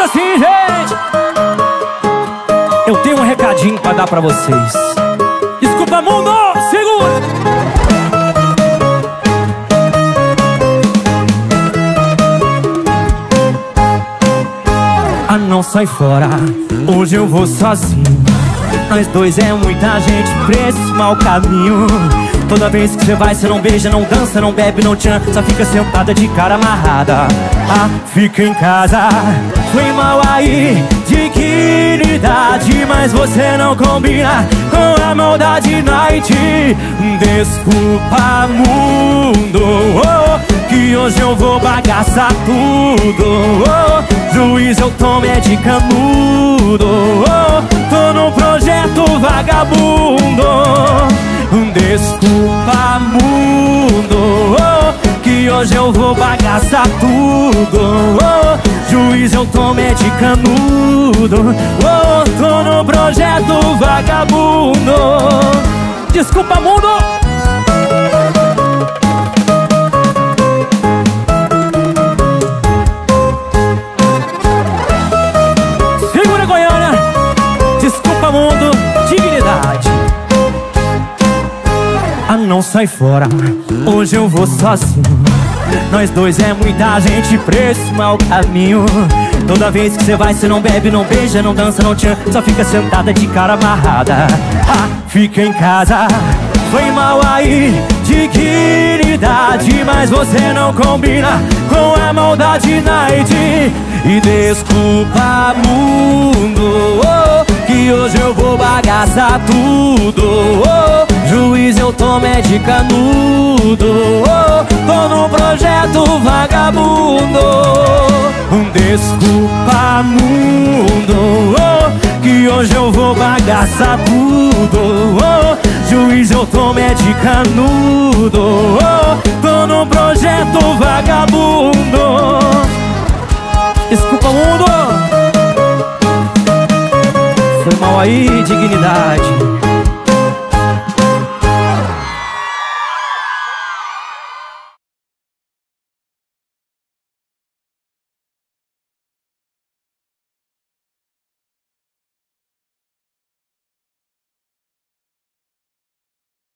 Segura assim, gente! Eu tenho um recadinho pra dar pra vocês. Desculpa, mundo! Segura! Ah, não sai fora, hoje eu vou sozinho. Nós dois é muita gente pra esse mau caminho. Toda vez que você vai, você não beija, não dança, não bebe, não tchan. Só fica sentada de cara amarrada. Ah, fica em casa. Foi mal aí, dignidade Mas você não combina com a maldade night. Desculpa mundo. Oh, Que hoje eu vou bagaçar tudo. Oh, Juiz, eu tô medicando oh, Tô no projeto vagabundo. Desculpa hoje eu vou bagaçar tudo. Oh, Juiz eu tô medicando. Oh, Tô no projeto vagabundo. Desculpa mundo. Segura Goiânia. Desculpa mundo. Dignidade. Ah, não sai fora. Hoje eu vou sozinho Nós dois é muita gente pra esse mau caminho. Toda vez que você vai, você não bebe, não beija, não dança, não tchan Só fica sentada de cara amarrada. Ah, fica em casa. Foi mal aí, dignidade Mas você não combina com a maldade night E desculpa mundo oh, Que hoje eu vou bagaçar tudo. Oh, Juiz, eu tô medicando oh, Tô no projeto vagabundo. Desculpa mundo. Oh, Que hoje eu vou bagaçar tudo. Oh, Juiz, eu tô medicando oh, Tô no projeto vagabundo. Desculpa mundo. Foi mal aí, dignidade